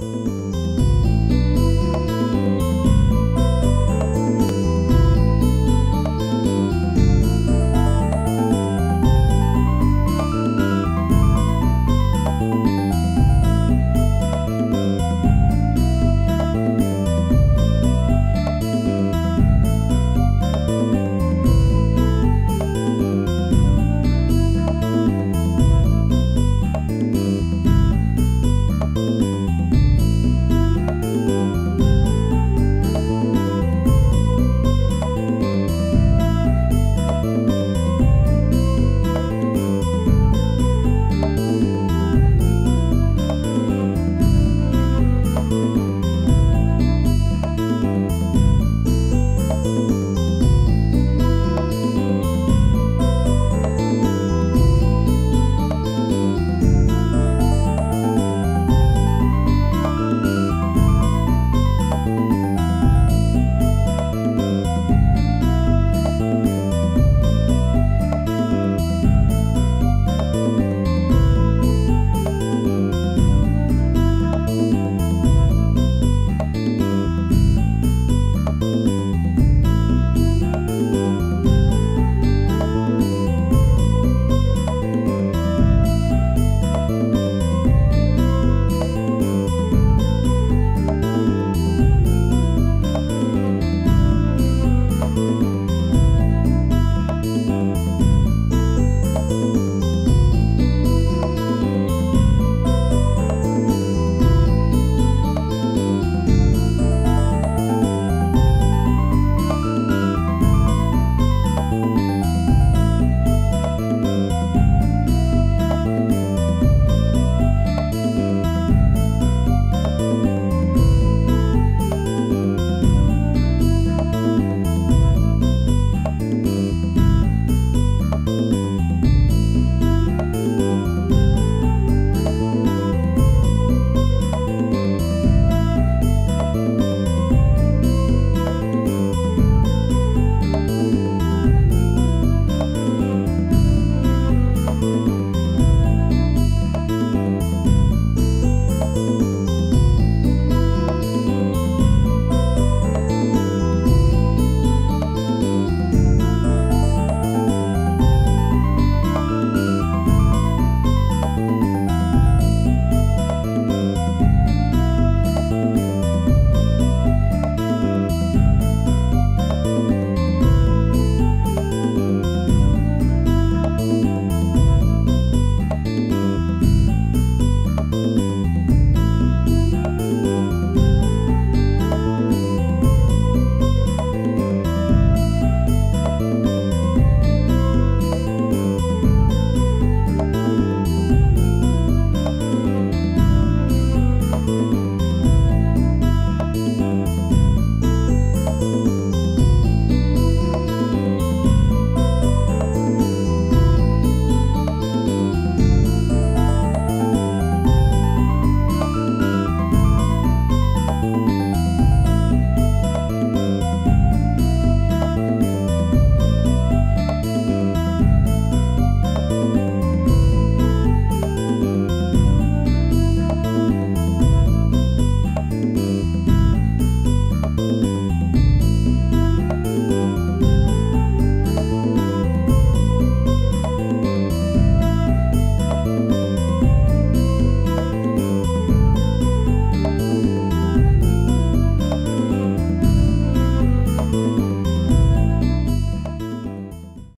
Música